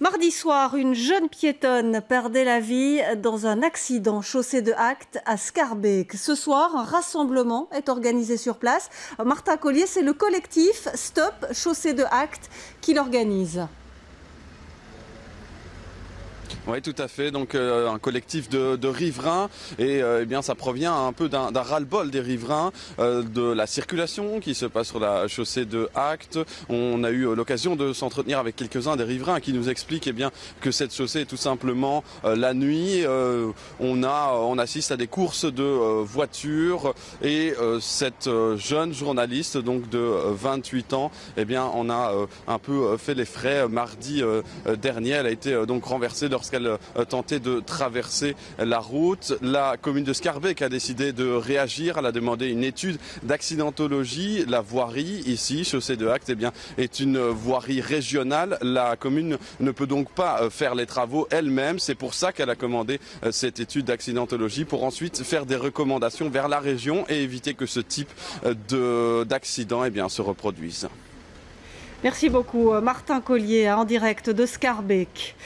Mardi soir, une jeune piétonne perdait la vie dans un accident chaussée de Acte à Scarbeck. Ce soir, un rassemblement est organisé sur place. Martin Collier, c'est le collectif Stop Chaussée de Acte qui l'organise. Oui, tout à fait. Donc euh, un collectif de, riverains et euh, eh bien ça provient un peu d'un ras-le-bol des riverains euh, de la circulation qui se passe sur la chaussée de Acte. On a eu l'occasion de s'entretenir avec quelques-uns des riverains qui nous expliquent eh bien que cette chaussée est tout simplement la nuit. on a on assiste à des courses de voitures et cette jeune journaliste donc de 28 ans, eh bien on a un peu fait les frais mardi dernier. Elle a été donc renversée lorsque euh, tentait de traverser la route. La commune de Scarbeck a décidé de réagir. Elle a demandé une étude d'accidentologie. La voirie ici, chaussée de Acte, eh bien, est une voirie régionale. La commune ne peut donc pas euh, faire les travaux elle-même. C'est pour ça qu'elle a commandé euh, cette étude d'accidentologie pour ensuite faire des recommandations vers la région et éviter que ce type d'accident eh se reproduise. Merci beaucoup Martin Collier en direct de Scarbeck.